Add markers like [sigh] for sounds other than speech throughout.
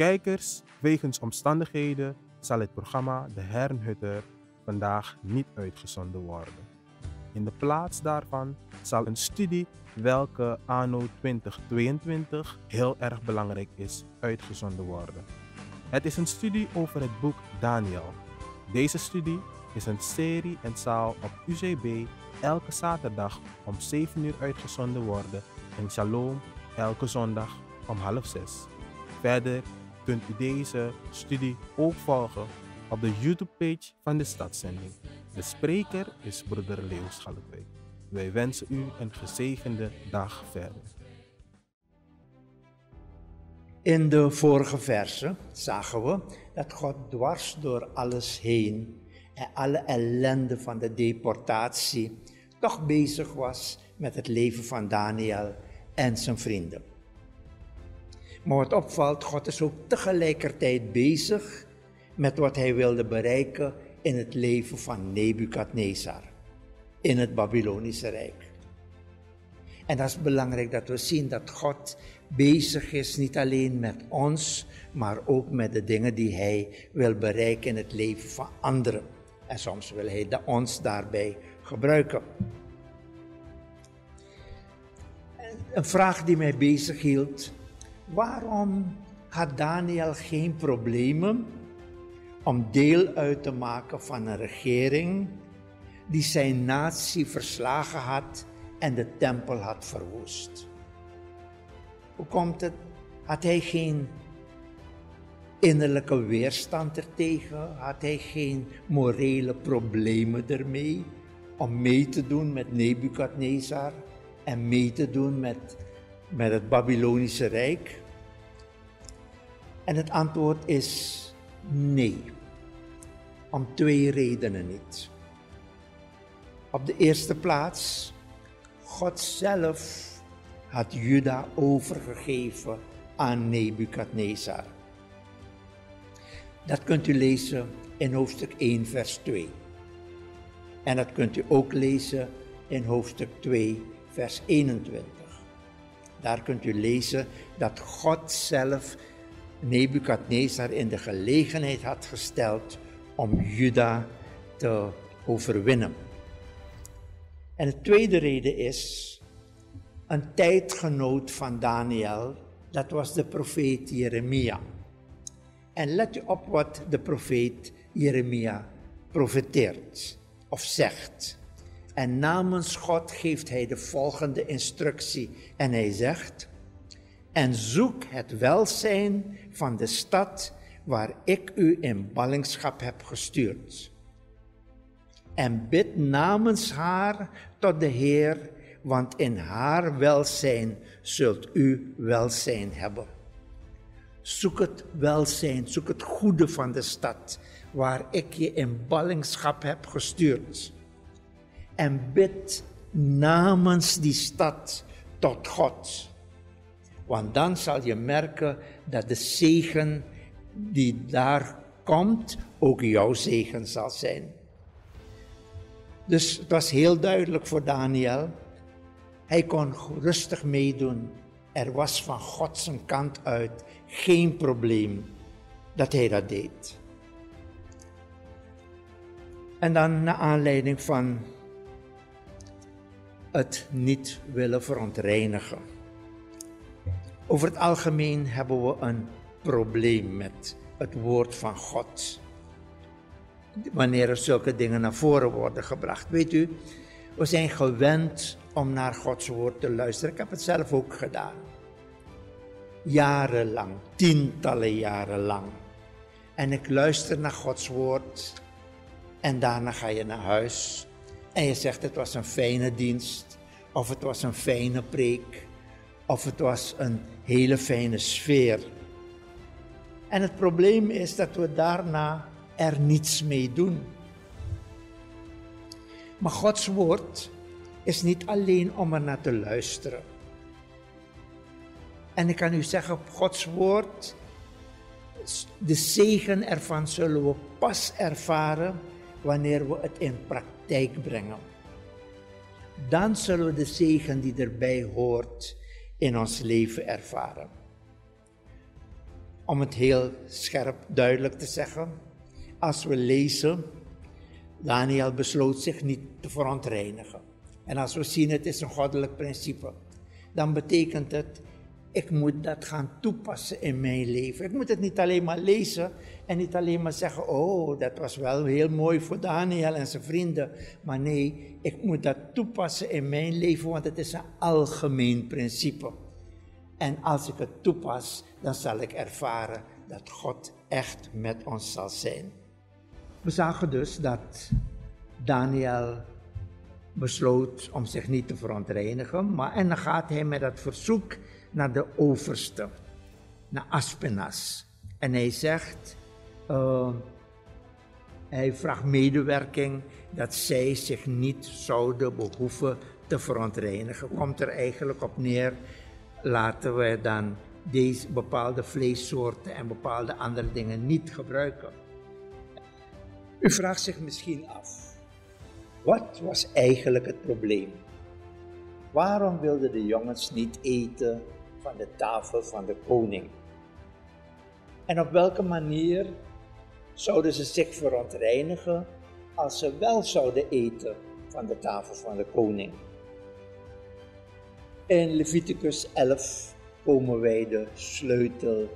Kijkers, wegens omstandigheden zal het programma De Hernhutter vandaag niet uitgezonden worden. In de plaats daarvan zal een studie welke anno 2022 heel erg belangrijk is uitgezonden worden. Het is een studie over het boek Daniel. Deze studie is een serie en zal op UCB elke zaterdag om 7 uur uitgezonden worden en Shalom elke zondag om half 6. Verder kunt u deze studie ook volgen op de YouTube-page van de stadszending. De spreker is broeder Leo Schalkwijk. Wij wensen u een gezegende dag verder. In de vorige verse zagen we dat God dwars door alles heen en alle ellende van de deportatie toch bezig was met het leven van Daniel en zijn vrienden. Maar wat opvalt, God is ook tegelijkertijd bezig met wat hij wilde bereiken in het leven van Nebukadnezar, in het Babylonische Rijk. En dat is belangrijk dat we zien dat God bezig is niet alleen met ons, maar ook met de dingen die Hij wil bereiken in het leven van anderen. En soms wil Hij ons daarbij gebruiken. Een vraag die mij bezig hield: waarom had Daniel geen problemen om deel uit te maken van een regering die zijn natie verslagen had en de tempel had verwoest? Hoe komt het? Had hij geen innerlijke weerstand ertegen? Had hij geen morele problemen ermee om mee te doen met Nebukadnezar en mee te doen met, met het Babylonische Rijk? En het antwoord is nee. Om twee redenen niet. Op de eerste plaats, God zelf had Juda overgegeven aan Nebukadnezar. Dat kunt u lezen in hoofdstuk 1, vers 2. En dat kunt u ook lezen in hoofdstuk 2, vers 21. Daar kunt u lezen dat God zelf Nebukadnezar in de gelegenheid had gesteld om Juda te overwinnen. En de tweede reden is een tijdgenoot van Daniel, dat was de profeet Jeremia. En let u op wat de profeet Jeremia profeteert of zegt. En namens God geeft hij de volgende instructie. En hij zegt: En zoek het welzijn van de stad waar ik u in ballingschap heb gestuurd. En bid namens haar tot de Heer want in haar welzijn zult u welzijn hebben. Zoek het welzijn, zoek het goede van de stad waar ik je in ballingschap heb gestuurd. En bid namens die stad tot God. Want dan zal je merken dat de zegen die daar komt ook jouw zegen zal zijn. Dus het was heel duidelijk voor Daniel hij kon rustig meedoen. Er was van Gods kant uit geen probleem dat hij dat deed. En dan naar aanleiding van het niet willen verontreinigen. Over het algemeen hebben we een probleem met het woord van God. Wanneer er zulke dingen naar voren worden gebracht. Weet u, we zijn gewend om naar Gods woord te luisteren. Ik heb het zelf ook gedaan. Jarenlang, tientallen jaren lang. En ik luister naar Gods woord. En daarna ga je naar huis. En je zegt het was een fijne dienst. Of het was een fijne preek. Of het was een hele fijne sfeer. En het probleem is dat we daarna er niets mee doen. Maar Gods woord is niet alleen om er naar te luisteren. En ik kan u zeggen, Gods woord, de zegen ervan zullen we pas ervaren wanneer we het in praktijk brengen. Dan zullen we de zegen die erbij hoort in ons leven ervaren. om het heel scherp duidelijk te zeggen, als we lezen, Daniel besloot zich niet te verontreinigen. En als we zien het is een goddelijk principe, dan betekent het, ik moet dat gaan toepassen in mijn leven. Ik moet het niet alleen maar lezen en niet alleen maar zeggen, oh, dat was wel heel mooi voor Daniel en zijn vrienden. Maar nee, ik moet dat toepassen in mijn leven, want het is een algemeen principe. En als ik het toepas, dan zal ik ervaren dat God echt met ons zal zijn. We zagen dus dat Daniel besloot om zich niet te verontreinigen, maar en dan gaat hij met dat verzoek naar de overste, naar Aspenas. En hij zegt, uh, hij vraagt medewerking dat zij zich niet zouden behoeven te verontreinigen. Komt er eigenlijk op neer, laten we dan deze bepaalde vleessoorten en bepaalde andere dingen niet gebruiken. U vraagt zich misschien af, wat was eigenlijk het probleem? Waarom wilden de jongens niet eten van de tafel van de koning? En op welke manier zouden ze zich verontreinigen als ze wel zouden eten van de tafel van de koning? In Leviticus 11 komen wij de sleutel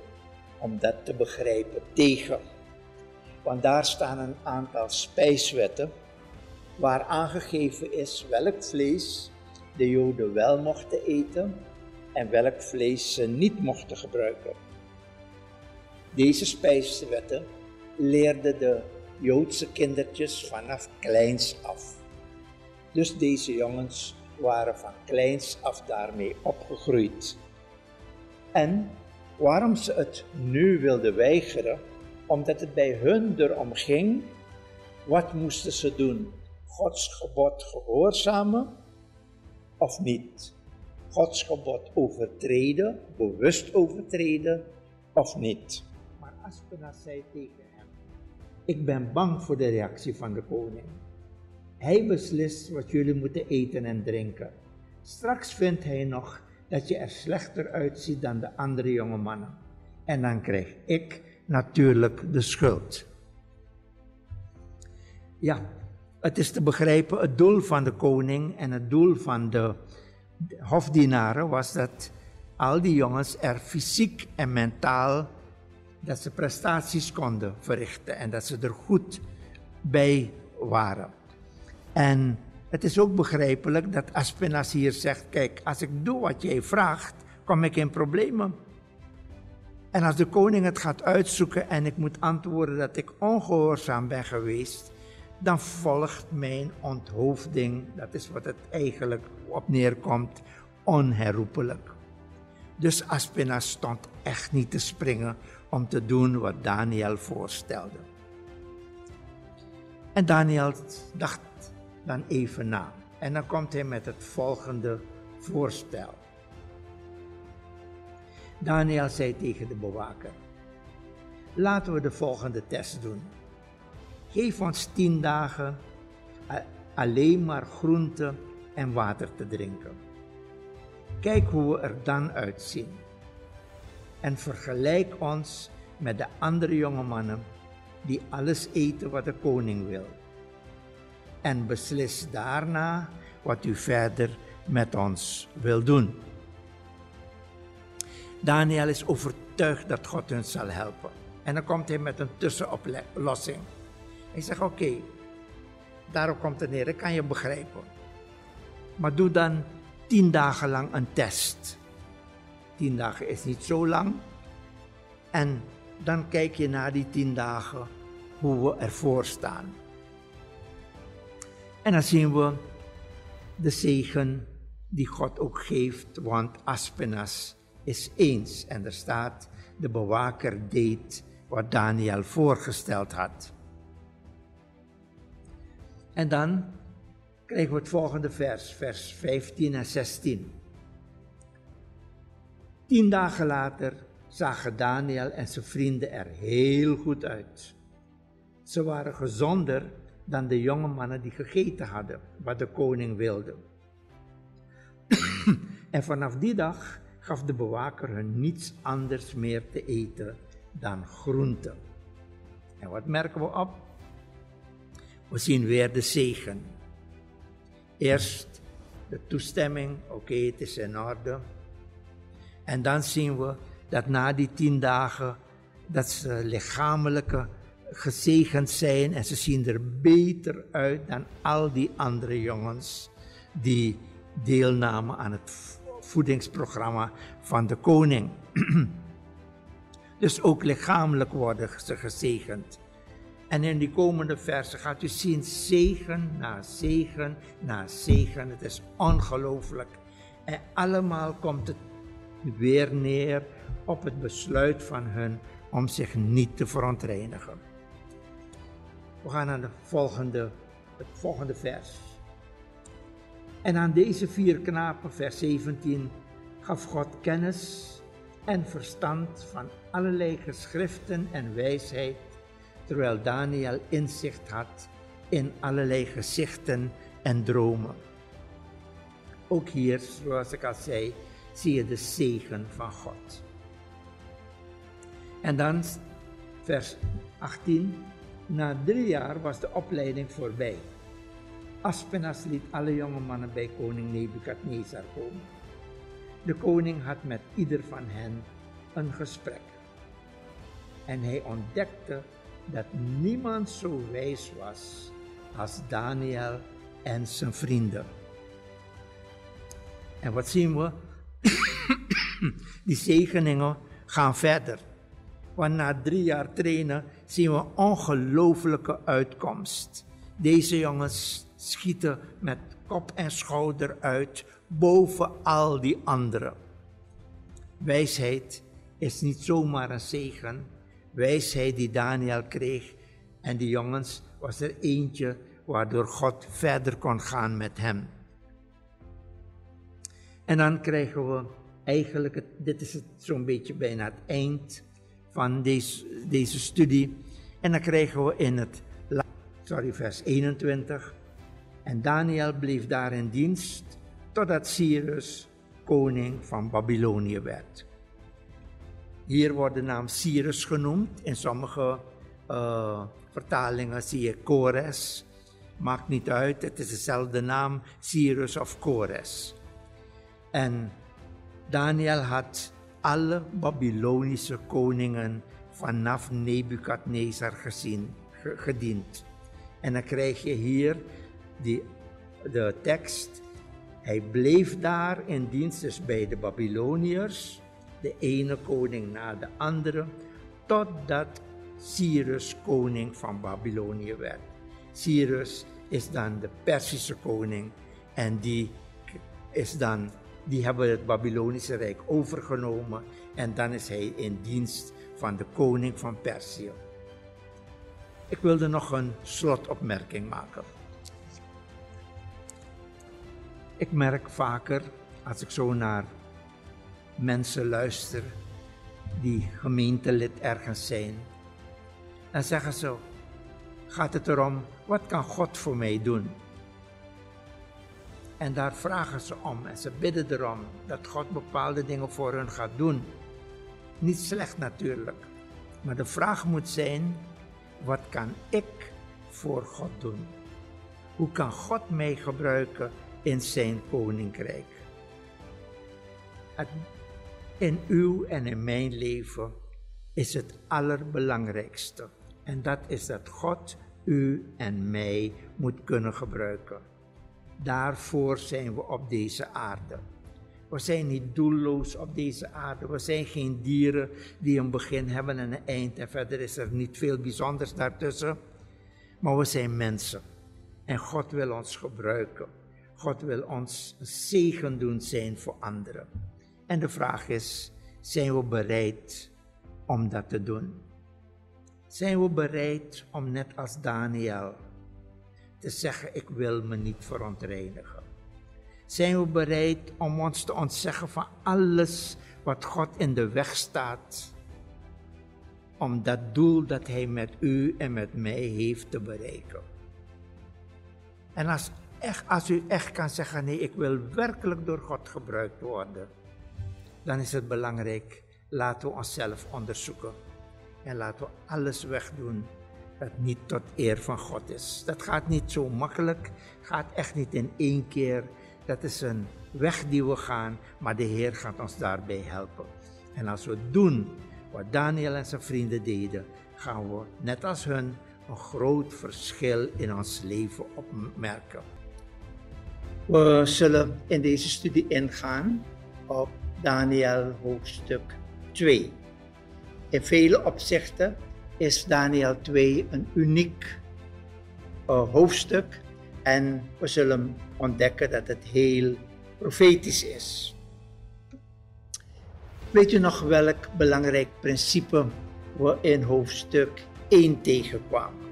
om dat te begrijpen tegen. Want daar staan een aantal spijswetten waar aangegeven is welk vlees de Joden wel mochten eten en welk vlees ze niet mochten gebruiken. Deze spijswetten leerden de Joodse kindertjes vanaf kleins af. Dus deze jongens waren van kleins af daarmee opgegroeid. En waarom ze het nu wilden weigeren, omdat het bij hun erom ging, wat moesten ze doen? Gods gebod gehoorzamen of niet? Gods gebod overtreden, bewust overtreden of niet? Maar Aspenas zei tegen hem, ik ben bang voor de reactie van de koning. Hij beslist wat jullie moeten eten en drinken. Straks vindt hij nog dat je er slechter uitziet dan de andere jonge mannen. En dan krijg ik natuurlijk de schuld. Ja, het is te begrijpen, het doel van de koning en het doel van de hofdienaren was dat al die jongens er fysiek en mentaal, dat ze prestaties konden verrichten en dat ze er goed bij waren. En het is ook begrijpelijk dat Aspenas hier zegt: Kijk, als ik doe wat jij vraagt, kom ik in problemen. En als de koning het gaat uitzoeken en ik moet antwoorden dat ik ongehoorzaam ben geweest, dan volgt mijn onthoofding, dat is wat het eigenlijk op neerkomt, onherroepelijk. Dus Aspenas stond echt niet te springen om te doen wat Daniel voorstelde. En Daniel dacht dan even na. En dan komt hij met het volgende voorstel. Daniel zei tegen de bewaker: Laten we de volgende test doen. Geef ons tien dagen alleen maar groente en water te drinken. Kijk hoe we er dan uitzien. En vergelijk ons met de andere jonge mannen die alles eten wat de koning wil en beslis daarna wat u verder met ons wil doen. Daniel is overtuigd dat God hun zal helpen. En dan komt hij met een tussenoplossing. Hij zegt: Oké, daarop komt het neer, dat kan je begrijpen. Maar doe dan tien dagen lang een test. Tien dagen is niet zo lang. En dan kijk je na die tien dagen hoe we ervoor staan. En dan zien we de zegen die God ook geeft, want Aspenas is eens. En er staat, de bewaker deed wat Daniel voorgesteld had. En dan krijgen we het volgende vers, vers 15 en 16. Tien dagen later zagen Daniel en zijn vrienden er heel goed uit. Ze waren gezonder dan de jonge mannen die gegeten hadden wat de koning wilde. [clears throat] en vanaf die dag gaf de bewaker hun niets anders meer te eten dan groente. En wat merken we op? We zien weer de zegen. Eerst de toestemming, oké, het is in orde. En dan zien we dat na die tien dagen, dat ze lichamelijke gezegend zijn en ze zien er beter uit dan al die andere jongens die deelnamen aan het voedingsprogramma van de koning. [clears throat] dus ook lichamelijk worden ze gezegend. En in die komende versen gaat u zien zegen na zegen na zegen. Het is ongelooflijk. En allemaal komt het weer neer op het besluit van hun om zich niet te verontreinigen. We gaan naar de volgende, het volgende vers. En aan deze vier knapen, vers 17, gaf God kennis en verstand van allerlei geschriften en wijsheid, terwijl Daniel inzicht had in allerlei gezichten en dromen. Ook hier, zoals ik al zei, zie je de zegen van God. En dan vers 18. Na drie jaar was de opleiding voorbij. Aspenas liet alle jonge mannen bij koning Nebukadnezar komen. De koning had met ieder van hen een gesprek. En hij ontdekte dat niemand zo wijs was als Daniel en zijn vrienden. En wat zien we? [coughs] Die zegeningen gaan verder. Want na drie jaar trainen zien we ongelofelijke uitkomst. Deze jongens schieten met kop en schouder uit boven al die anderen. Wijsheid is niet zomaar een zegen. Wijsheid die Daniel kreeg en die jongens was er eentje waardoor God verder kon gaan met hem. En dan krijgen we eigenlijk, dit is zo'n beetje bijna het eind van deze, deze studie. En dan krijgen we in het, sorry, vers 21. En Daniel bleef daar in dienst totdat Cyrus koning van Babylonië werd. Hier wordt de naam Cyrus genoemd. In sommige uh, vertalingen zie je Kores. Maakt niet uit, het is dezelfde naam, Cyrus of Kores. En Daniel had alle Babylonische koningen vanaf Nebukadnezar gezien, gediend. En dan krijg je hier die, de tekst. Hij bleef daar in dienst dus bij de Babyloniërs, de ene koning na de andere, totdat Cyrus koning van Babylonië werd. Cyrus is dan de Persische koning en die is dan die hebben het Babylonische Rijk overgenomen en dan is hij in dienst van de koning van Perzië. Ik wilde nog een slotopmerking maken. Ik merk vaker, als ik zo naar mensen luister die gemeentelid ergens zijn, dan zeggen ze, gaat het erom, wat kan God voor mij doen? En daar vragen ze om en ze bidden erom dat God bepaalde dingen voor hen gaat doen. Niet slecht natuurlijk, maar de vraag moet zijn: wat kan ik voor God doen? Hoe kan God mij gebruiken in zijn koninkrijk? In uw en in mijn leven is het allerbelangrijkste. En dat is dat God u en mij moet kunnen gebruiken. Daarvoor zijn we op deze aarde. We zijn niet doelloos op deze aarde. We zijn geen dieren die een begin hebben en een eind. En verder is er niet veel bijzonders daartussen. Maar we zijn mensen. En God wil ons gebruiken. God wil ons een zegen doen zijn voor anderen. En de vraag is, zijn we bereid om dat te doen? Zijn we bereid om net als Daniel te zeggen: Ik wil me niet verontreinigen? Zijn we bereid om ons te ontzeggen van alles wat God in de weg staat? Om dat doel dat Hij met u en met mij heeft te bereiken. En als, echt, als u echt kan zeggen: Nee, ik wil werkelijk door God gebruikt worden, dan is het belangrijk, laten we onszelf onderzoeken. En laten we alles wegdoen dat niet tot eer van God is. Dat gaat niet zo makkelijk, gaat echt niet in één keer. Dat is een weg die we gaan, maar de Heer gaat ons daarbij helpen. En als we doen wat Daniel en zijn vrienden deden, gaan we net als hun een groot verschil in ons leven opmerken. We zullen in deze studie ingaan op Daniel hoofdstuk 2. In vele opzichten is Daniel 2 een uniek uh, hoofdstuk en we zullen ontdekken dat het heel profetisch is. Weet u nog welk belangrijk principe we in hoofdstuk 1 tegenkwamen?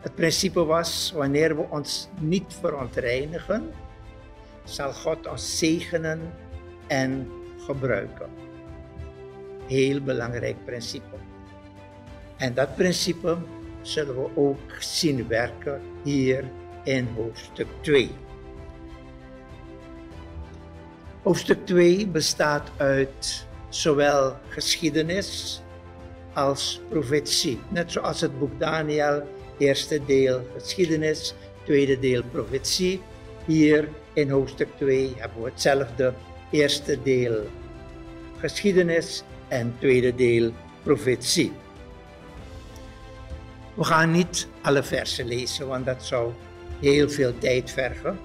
Het principe was, wanneer we ons niet verontreinigen, zal God ons zegenen en gebruiken. Heel belangrijk principe. En dat principe zullen we ook zien werken hier in hoofdstuk 2. Hoofdstuk 2 bestaat uit zowel geschiedenis als profetie. Net zoals het boek Daniel, eerste deel geschiedenis, tweede deel profetie. Hier in hoofdstuk 2 hebben we hetzelfde, eerste deel geschiedenis en tweede deel profetie. We gaan niet alle versen lezen, want dat zou heel veel tijd vergen.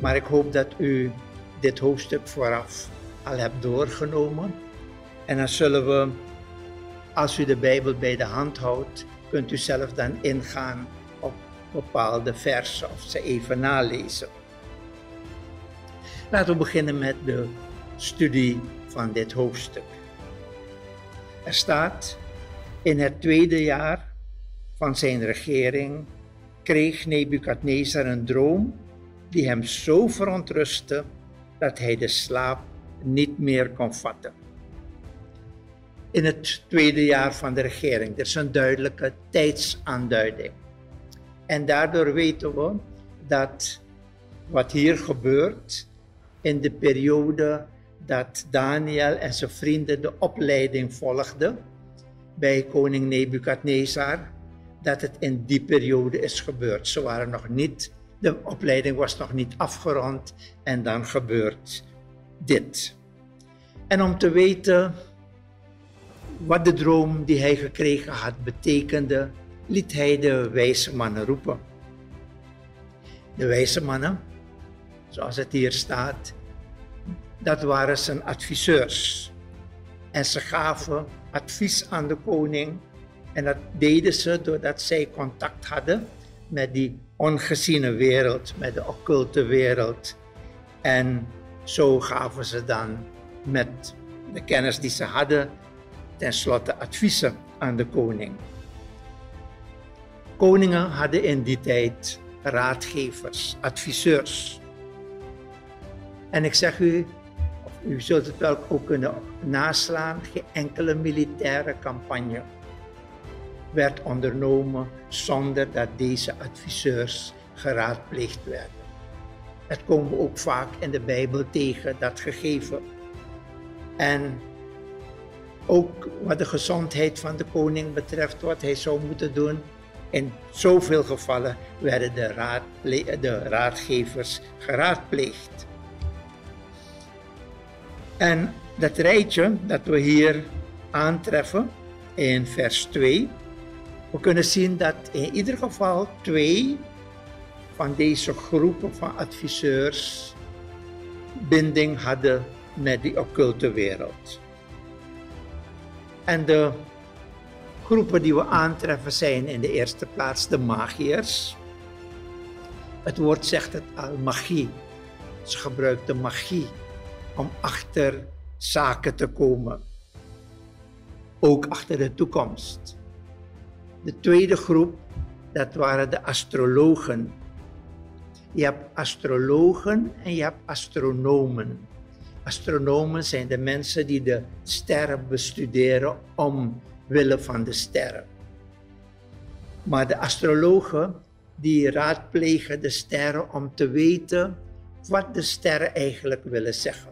Maar ik hoop dat u dit hoofdstuk vooraf al hebt doorgenomen. En dan zullen we, als u de Bijbel bij de hand houdt, kunt u zelf dan ingaan op bepaalde versen of ze even nalezen. Laten we beginnen met de studie van dit hoofdstuk. Er staat, in het tweede jaar van zijn regering kreeg Nebukadnezar een droom die hem zo verontrustte dat hij de slaap niet meer kon vatten. In het tweede jaar van de regering, er is een duidelijke tijdsaanduiding. En daardoor weten we dat wat hier gebeurt in de periode dat Daniel en zijn vrienden de opleiding volgden bij koning Nebukadnezar, dat het in die periode is gebeurd. Ze waren nog niet, de opleiding was nog niet afgerond en dan gebeurt dit. En om te weten wat de droom die hij gekregen had betekende, liet hij de wijze mannen roepen. De wijze mannen, zoals het hier staat, dat waren zijn adviseurs. En ze gaven advies aan de koning en dat deden ze doordat zij contact hadden met die ongeziene wereld, met de occulte wereld. En zo gaven ze dan met de kennis die ze hadden, tenslotte adviezen aan de koning. Koningen hadden in die tijd raadgevers, adviseurs. En ik zeg u, u zult het wel ook kunnen naslaan, geen enkele militaire campagne werd ondernomen zonder dat deze adviseurs geraadpleegd werden. Het komen we ook vaak in de Bijbel tegen, dat gegeven. En ook wat de gezondheid van de koning betreft, wat hij zou moeten doen. In zoveel gevallen werden de, de raadgevers geraadpleegd. En dat rijtje dat we hier aantreffen in vers 2, we kunnen zien dat in ieder geval twee van deze groepen van adviseurs binding hadden met die occulte wereld. En de groepen die we aantreffen zijn in de eerste plaats de magiërs. Het woord zegt het al, magie. Ze gebruikten magie om achter zaken te komen. Ook achter de toekomst. De tweede groep, dat waren de astrologen. Je hebt astrologen en je hebt astronomen. Astronomen zijn de mensen die de sterren bestuderen omwille van de sterren. Maar de astrologen die raadplegen de sterren om te weten wat de sterren eigenlijk willen zeggen.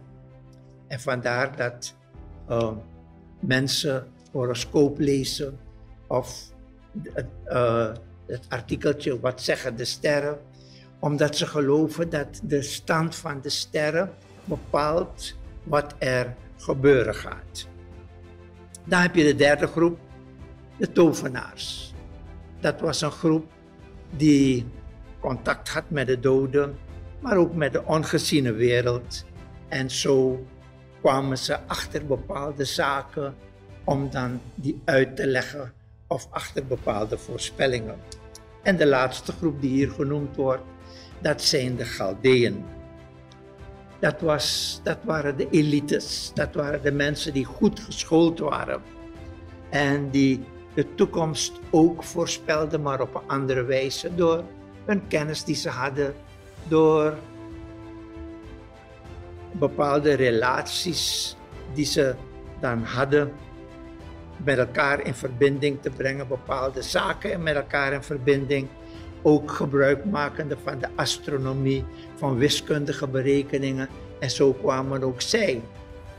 En vandaar dat uh, mensen horoscoop lezen of uh, het artikeltje Wat zeggen de sterren, omdat ze geloven dat de stand van de sterren bepaalt wat er gebeuren gaat. Dan heb je de derde groep, de tovenaars. Dat was een groep die contact had met de doden, maar ook met de ongeziene wereld. En zo kwamen ze achter bepaalde zaken om dan die uit te leggen of achter bepaalde voorspellingen. En de laatste groep die hier genoemd wordt, dat zijn de Galdeën. Dat, was, dat waren de elites, dat waren de mensen die goed geschoold waren en die de toekomst ook voorspelden, maar op een andere wijze door hun kennis die ze hadden, door bepaalde relaties die ze dan hadden met elkaar in verbinding te brengen, bepaalde zaken met elkaar in verbinding. Ook gebruik makende van de astronomie, van wiskundige berekeningen. En zo kwamen ook zij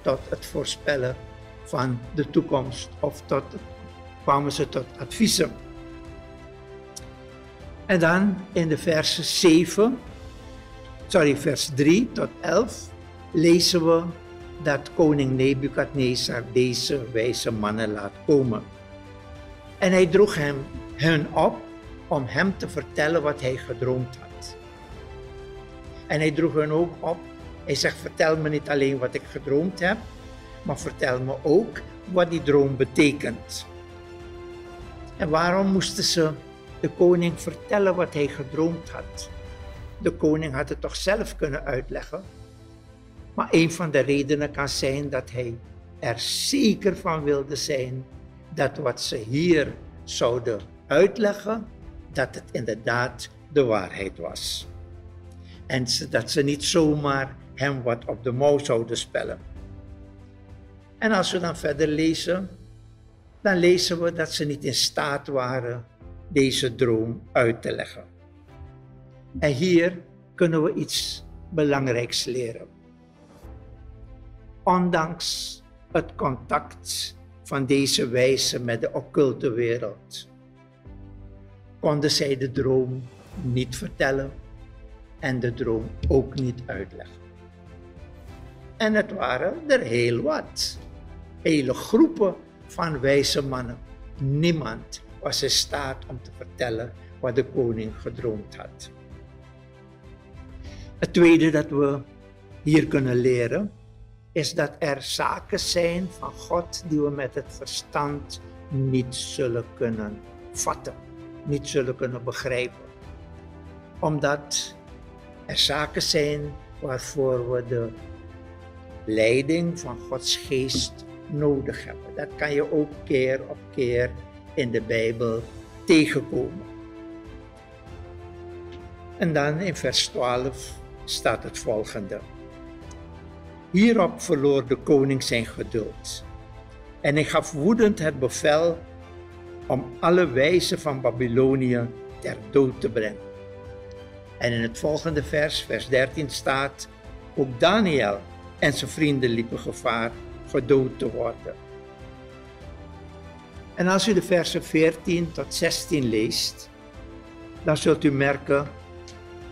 tot het voorspellen van de toekomst of tot, kwamen ze tot adviezen. En dan in de versen 7, sorry, vers 3 tot 11 lezen we dat koning Nebukadnezar deze wijze mannen laat komen. En hij droeg hem, hen op om hem te vertellen wat hij gedroomd had. En hij droeg hen ook op. Hij zegt, vertel me niet alleen wat ik gedroomd heb, maar vertel me ook wat die droom betekent. En waarom moesten ze de koning vertellen wat hij gedroomd had? De koning had het toch zelf kunnen uitleggen? Maar een van de redenen kan zijn dat hij er zeker van wilde zijn dat wat ze hier zouden uitleggen, dat het inderdaad de waarheid was. En dat ze niet zomaar hem wat op de mouw zouden spellen. En als we dan verder lezen, dan lezen we dat ze niet in staat waren deze droom uit te leggen. En hier kunnen we iets belangrijks leren ondanks het contact van deze wijze met de occulte wereld, konden zij de droom niet vertellen en de droom ook niet uitleggen. En het waren er heel wat, hele groepen van wijze mannen. Niemand was in staat om te vertellen wat de koning gedroomd had. Het tweede dat we hier kunnen leren is dat er zaken zijn van God die we met het verstand niet zullen kunnen vatten, niet zullen kunnen begrijpen. Omdat er zaken zijn waarvoor we de leiding van Gods geest nodig hebben. Dat kan je ook keer op keer in de Bijbel tegenkomen. En dan in vers 12 staat het volgende. Hierop verloor de koning zijn geduld. En hij gaf woedend het bevel om alle wijzen van Babylonië ter dood te brengen. En in het volgende vers, vers 13 staat, ook Daniel en zijn vrienden liepen gevaar gedood te worden. En als u de versen 14 tot 16 leest, dan zult u merken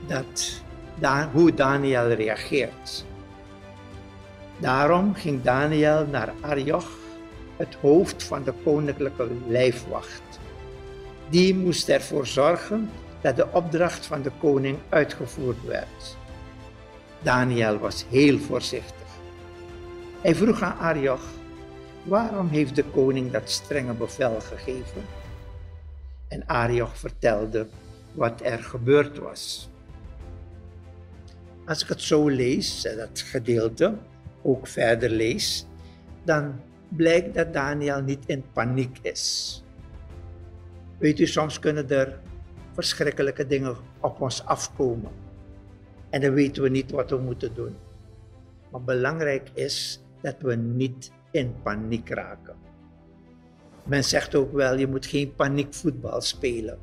dat, hoe Daniel reageert. Daarom ging Daniel naar Arioch, het hoofd van de koninklijke lijfwacht. Die moest ervoor zorgen dat de opdracht van de koning uitgevoerd werd. Daniel was heel voorzichtig. Hij vroeg aan Arioch, waarom heeft de koning dat strenge bevel gegeven? En Arioch vertelde wat er gebeurd was. Als ik het zo lees, dat gedeelte, ook verder lees, dan blijkt dat Daniel niet in paniek is. Weet u, soms kunnen er verschrikkelijke dingen op ons afkomen. En dan weten we niet wat we moeten doen. Maar belangrijk is dat we niet in paniek raken. Men zegt ook wel, je moet geen paniekvoetbal spelen.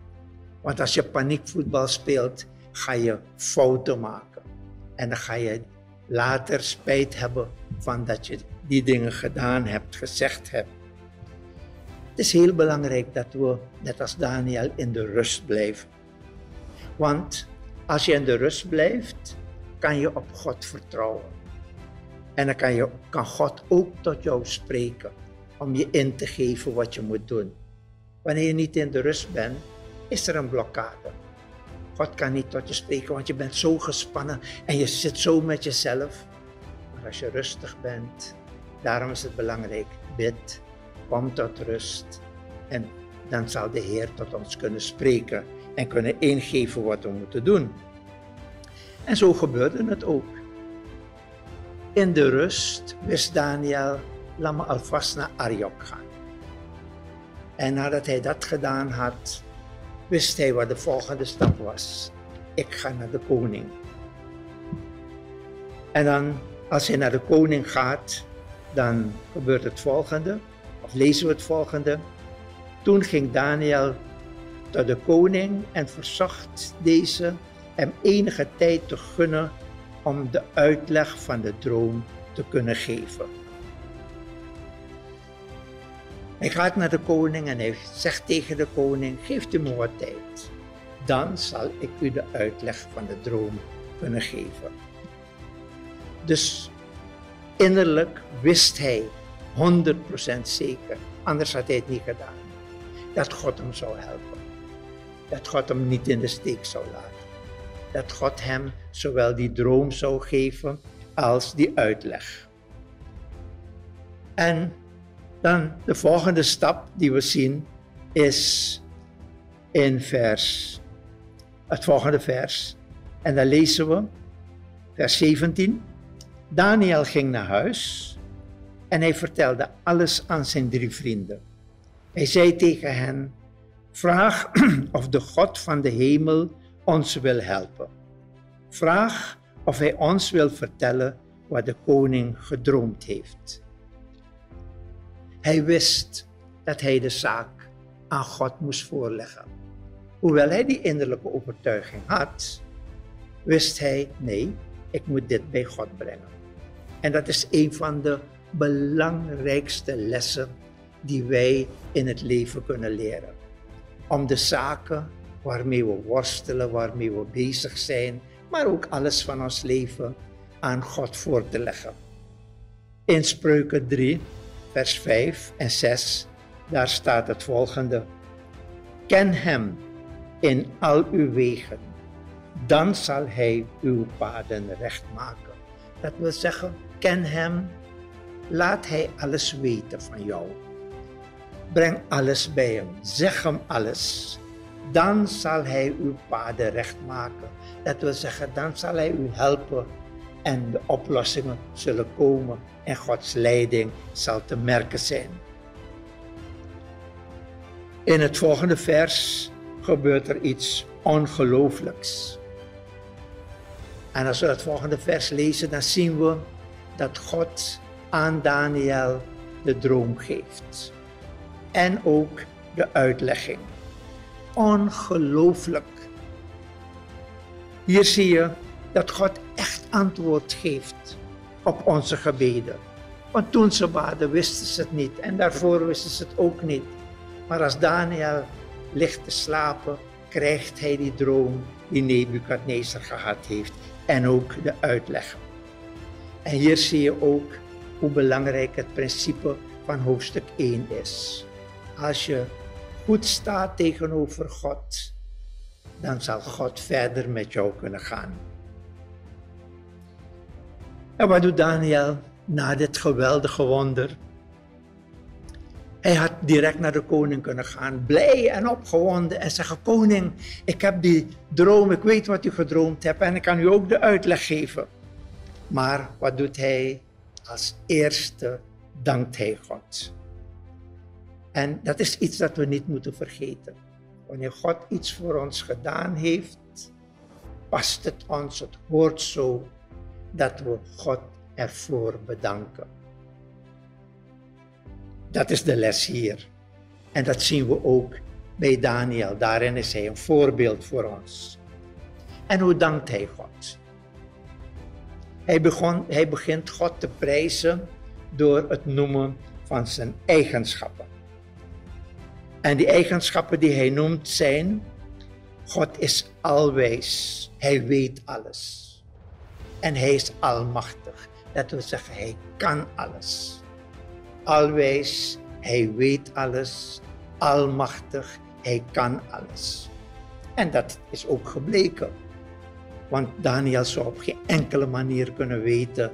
Want als je paniekvoetbal speelt, ga je fouten maken. En dan ga je later spijt hebben van dat je die dingen gedaan hebt, gezegd hebt. Het is heel belangrijk dat we, net als Daniel, in de rust blijven. Want als je in de rust blijft, kan je op God vertrouwen. En dan kan, je, kan God ook tot jou spreken om je in te geven wat je moet doen. Wanneer je niet in de rust bent, is er een blokkade. God kan niet tot je spreken, want je bent zo gespannen en je zit zo met jezelf. Maar als je rustig bent, daarom is het belangrijk, bid, kom tot rust en dan zal de Heer tot ons kunnen spreken en kunnen ingeven wat we moeten doen. En zo gebeurde het ook. In de rust wist Daniel, laat me alvast naar Ariok gaan. En nadat hij dat gedaan had, wist hij wat de volgende stap was. Ik ga naar de koning. En dan, als hij naar de koning gaat, dan gebeurt het volgende, of lezen we het volgende. Toen ging Daniel tot de koning en verzocht deze hem enige tijd te gunnen om de uitleg van de droom te kunnen geven. Hij gaat naar de koning en hij zegt tegen de koning: Geeft u me wat tijd. Dan zal ik u de uitleg van de droom kunnen geven. Dus innerlijk wist hij 100% zeker, anders had hij het niet gedaan, dat God hem zou helpen. Dat God hem niet in de steek zou laten. Dat God hem zowel die droom zou geven als die uitleg. En dan de volgende stap die we zien is in vers, het volgende vers. En dan lezen we vers 17. Daniel ging naar huis en hij vertelde alles aan zijn drie vrienden. Hij zei tegen hen: Vraag [clears throat] of de God van de hemel ons wil helpen. Vraag of hij ons wil vertellen wat de koning gedroomd heeft. Hij wist dat hij de zaak aan God moest voorleggen. Hoewel hij die innerlijke overtuiging had, wist hij: nee, ik moet dit bij God brengen. En dat is een van de belangrijkste lessen die wij in het leven kunnen leren. Om de zaken waarmee we worstelen, waarmee we bezig zijn, maar ook alles van ons leven aan God voor te leggen. In Spreuken 3 vers 5 en 6, daar staat het volgende. Ken Hem in al uw wegen, dan zal Hij uw paden recht maken. Dat wil zeggen, ken Hem, laat Hij alles weten van jou. Breng alles bij Hem, zeg Hem alles. Dan zal Hij uw paden recht maken. Dat wil zeggen, dan zal Hij u helpen en de oplossingen zullen komen en Gods leiding zal te merken zijn. In het volgende vers gebeurt er iets ongelooflijks. En als we het volgende vers lezen, dan zien we dat God aan Daniel de droom geeft. En ook de uitlegging. Ongelooflijk. Hier zie je dat God echt antwoord geeft op onze gebeden. Want toen ze baden wisten ze het niet en daarvoor wisten ze het ook niet. Maar als Daniel ligt te slapen, krijgt hij die droom die Nebukadnezar gehad heeft en ook de uitleg. En hier zie je ook hoe belangrijk het principe van hoofdstuk 1 is. Als je goed staat tegenover God, dan zal God verder met jou kunnen gaan. En wat doet Daniel na dit geweldige wonder? Hij had direct naar de koning kunnen gaan, blij en opgewonden en zeggen: Koning, ik heb die droom, ik weet wat u gedroomd hebt en ik kan u ook de uitleg geven. Maar wat doet hij? Als eerste dankt hij God. En dat is iets dat we niet moeten vergeten. Wanneer God iets voor ons gedaan heeft, past het ons, het hoort zo dat we God ervoor bedanken. Dat is de les hier. En dat zien we ook bij Daniel. Daarin is hij een voorbeeld voor ons. En hoe dankt hij God? Hij, begon, hij begint God te prijzen door het noemen van zijn eigenschappen. En die eigenschappen die hij noemt zijn: God is alwijs, hij weet alles. En hij is almachtig. Dat wil zeggen, hij kan alles. Alwijs, hij weet alles. Almachtig, hij kan alles. En dat is ook gebleken. Want Daniel zou op geen enkele manier kunnen weten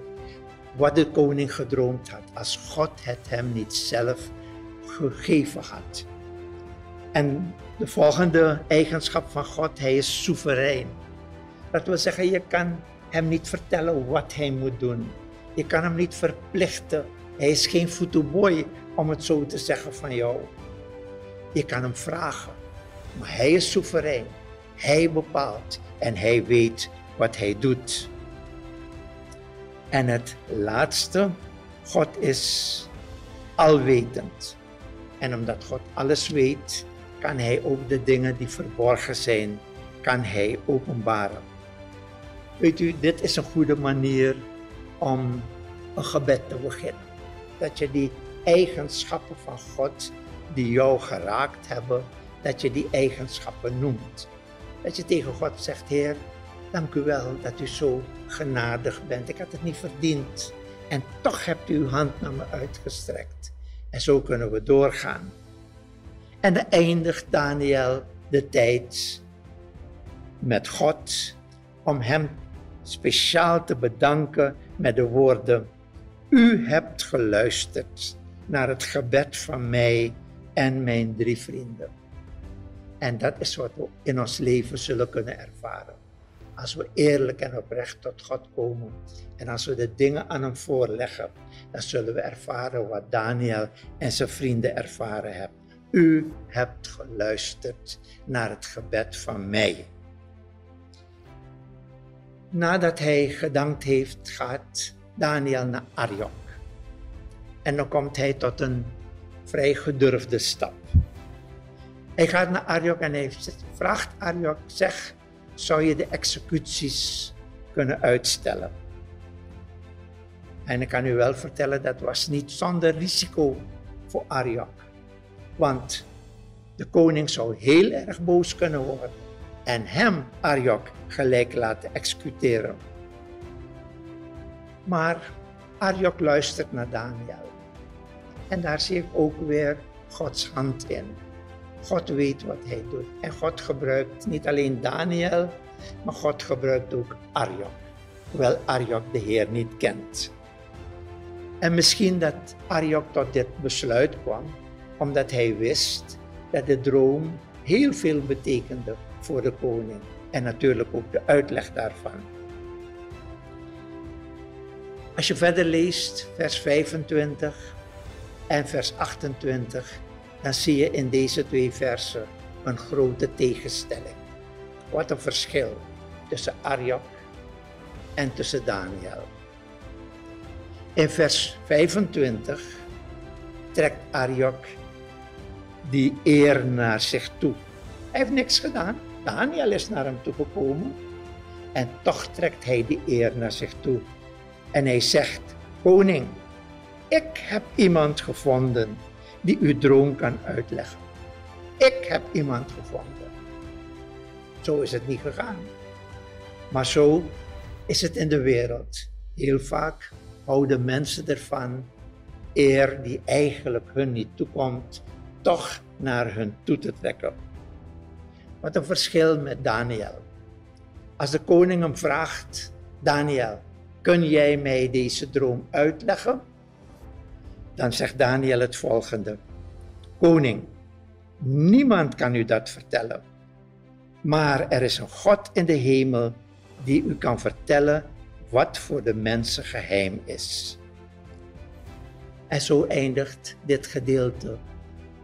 wat de koning gedroomd had als God het hem niet zelf gegeven had. En de volgende eigenschap van God, hij is soeverein. Dat wil zeggen, je kan hem niet vertellen wat hij moet doen. Je kan hem niet verplichten. Hij is geen fotoboy, om het zo te zeggen van jou. Je kan hem vragen, maar hij is soeverein. Hij bepaalt en hij weet wat hij doet. En het laatste, God is alwetend. En omdat God alles weet, kan hij ook de dingen die verborgen zijn, kan hij openbaren. Weet u, dit is een goede manier om een gebed te beginnen. Dat je die eigenschappen van God die jou geraakt hebben, dat je die eigenschappen noemt. Dat je tegen God zegt, Heer, dank u wel dat u zo genadig bent. Ik had het niet verdiend. En toch hebt u uw hand naar me uitgestrekt. En zo kunnen we doorgaan. En dan eindigt Daniel de tijd met God om hem speciaal te bedanken met de woorden: U hebt geluisterd naar het gebed van mij en mijn drie vrienden. En dat is wat we in ons leven zullen kunnen ervaren. Als we eerlijk en oprecht tot God komen en als we de dingen aan Hem voorleggen, dan zullen we ervaren wat Daniel en zijn vrienden ervaren hebben. U hebt geluisterd naar het gebed van mij. Nadat hij gedankt heeft, gaat Daniel naar Ariok. En dan komt hij tot een vrij gedurfde stap. Hij gaat naar Ariok en hij vraagt Ariok, zeg, zou je de executies kunnen uitstellen? En ik kan u wel vertellen, dat was niet zonder risico voor Ariok. Want de koning zou heel erg boos kunnen worden en hem, Ariok, gelijk laten executeren. Maar Ariok luistert naar Daniel. En daar zie ik ook weer Gods hand in. God weet wat hij doet. En God gebruikt niet alleen Daniel, maar God gebruikt ook Ariok. Hoewel Ariok de Heer niet kent. En misschien dat Ariok tot dit besluit kwam, omdat hij wist dat de droom heel veel betekende voor de koning en natuurlijk ook de uitleg daarvan. Als je verder leest, vers 25 en vers 28, dan zie je in deze twee versen een grote tegenstelling. Wat een verschil tussen Arjok en tussen Daniel. In vers 25 trekt Arjok die eer naar zich toe. Hij heeft niks gedaan. Daniel is naar hem toe gekomen. En toch trekt hij die eer naar zich toe. En hij zegt: Koning, ik heb iemand gevonden die uw droom kan uitleggen. Ik heb iemand gevonden. Zo is het niet gegaan. Maar zo is het in de wereld. Heel vaak houden mensen ervan eer die eigenlijk hun niet toekomt, toch naar hun toe te trekken. Wat een verschil met Daniel. Als de koning hem vraagt, Daniel, kun jij mij deze droom uitleggen? Dan zegt Daniel het volgende. Koning, niemand kan u dat vertellen. Maar er is een God in de hemel die u kan vertellen wat voor de mensen geheim is. En zo eindigt dit gedeelte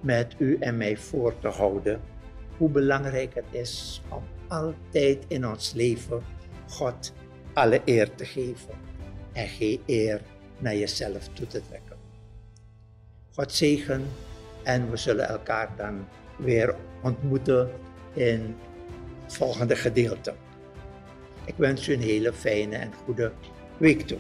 met u en mij voor te houden hoe belangrijk het is om altijd in ons leven God alle eer te geven en geen eer naar jezelf toe te trekken. God zegen en we zullen elkaar dan weer ontmoeten in het volgende gedeelte. Ik wens u een hele fijne en goede week toe.